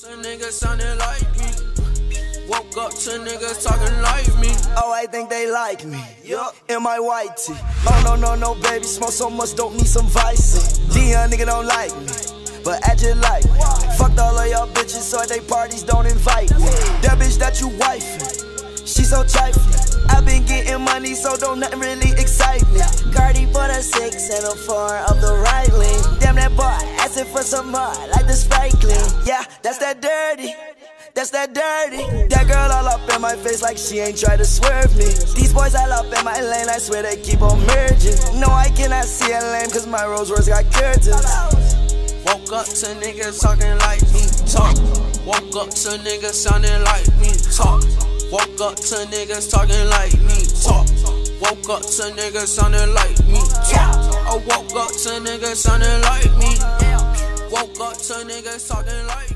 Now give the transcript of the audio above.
Some niggas sounding like me. Woke up to niggas talking like me. Oh, I think they like me. Yup. In my white tee. Oh, no, no, no, baby. Smoke so much, don't need some vice. Dion nigga don't like me. But act just like me. Fucked all of y'all bitches, so at they parties don't invite me. That bitch that you wifing, she so trifling. I been getting money, so don't nothing really excite me. Cardi for the six and a four of the right lane. Damn that boy, asking for some more, like the Sprite clean. Yeah, that's that dirty. That's that dirty. That girl all up in my face like she ain't try to swerve me. These boys all up in my lane, I swear they keep on merging. No, I cannot see a lane, cause my Rolls Royce got curtains. Woke up to niggas talking like me, talk. Woke up to niggas sounding like me, talk. Woke up to niggas talking like me, talk. Woke up to niggas sounding like me, talk. I woke up to niggas sounding like me. That's all they like.